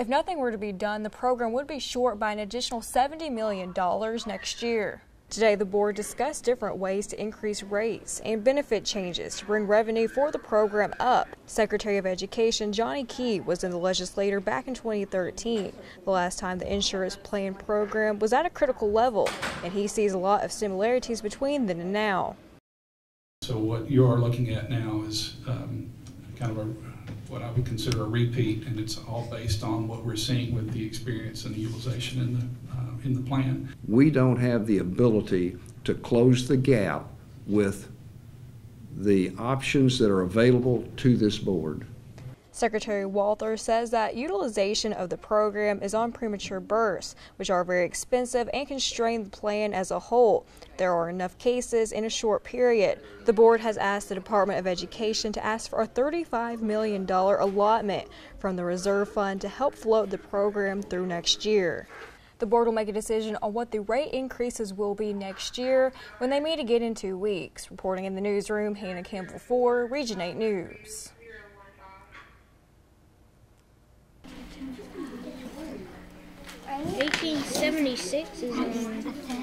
If nothing were to be done, the program would be short by an additional $70 million next year. Today, the board discussed different ways to increase rates and benefit changes to bring revenue for the program up. Secretary of Education Johnny Key was in the legislature back in 2013, the last time the insurance plan program was at a critical level, and he sees a lot of similarities between then and now. So what you are looking at now is um, kind of a, what I would consider a repeat, and it's all based on what we're seeing with the experience and the utilization in the, uh, in the plan. We don't have the ability to close the gap with the options that are available to this board. Secretary Walther says that utilization of the program is on premature births, which are very expensive and constrain the plan as a whole. There are enough cases in a short period. The board has asked the Department of Education to ask for a $35 million allotment from the reserve fund to help float the program through next year. The board will make a decision on what the rate increases will be next year when they meet again in two weeks. Reporting in the newsroom, Hannah Campbell for Region 8 News. 1876 is in